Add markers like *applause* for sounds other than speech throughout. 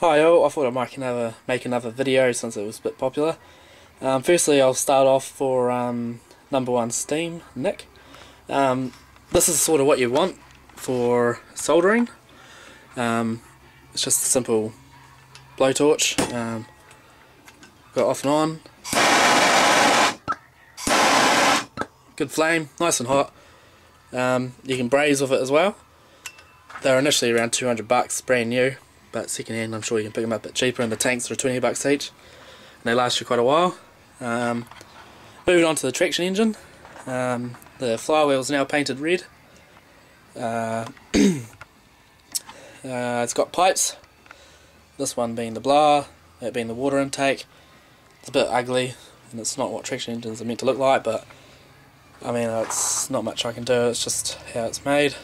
Hi all, I thought I might another, make another video since it was a bit popular. Um, firstly I'll start off for um, number one Steam, Nick. Um, this is sort of what you want for soldering. Um, it's just a simple blowtorch. Um, got off and on. Good flame, nice and hot. Um, you can braze with it as well. They're initially around 200 bucks, brand new but second hand I'm sure you can pick them up a bit cheaper and the tanks are 20 bucks each and they last you quite a while. Um, moving on to the traction engine, um, the flywheel is now painted red. Uh, *clears throat* uh, it's got pipes, this one being the blower, that being the water intake. It's a bit ugly and it's not what traction engines are meant to look like but I mean it's not much I can do, it's just how it's made.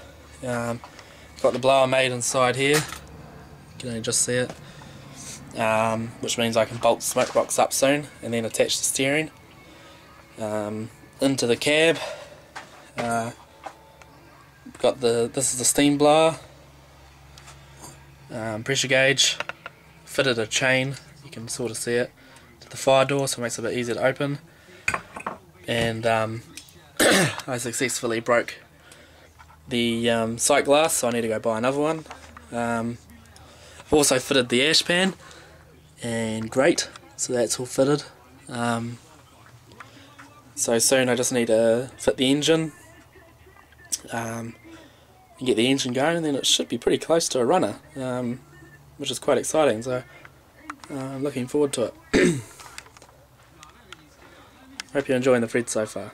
Um, got the blower made inside here can just see it. Um, which means I can bolt the smoke box up soon and then attach the steering um, into the cab. Uh, got the this is the steam blower, um, pressure gauge, fitted a chain. You can sort of see it to the fire door, so it makes it a bit easier to open. And um, *coughs* I successfully broke the um, sight glass, so I need to go buy another one. Also fitted the ash pan and grate, so that's all fitted. Um, so soon I just need to fit the engine um, and get the engine going and then it should be pretty close to a runner, um, which is quite exciting, so uh, I'm looking forward to it. *clears throat* Hope you're enjoying the Fred so far.